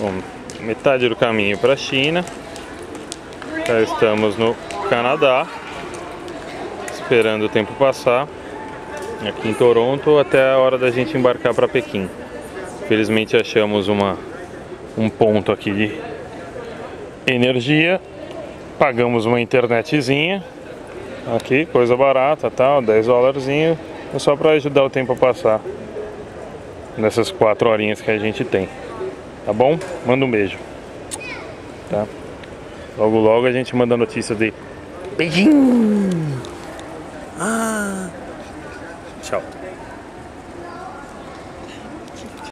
Bom, metade do caminho para a China. Já estamos no Canadá, esperando o tempo passar. Aqui em Toronto até a hora da gente embarcar para Pequim. Felizmente achamos uma, um ponto aqui de energia. Pagamos uma internetzinha. Aqui, coisa barata, tal, 10 dólares, é só para ajudar o tempo a passar nessas quatro horinhas que a gente tem. Tá bom? Manda um beijo. Tá? Logo logo a gente manda notícia de beijinho. Ah. Tchau.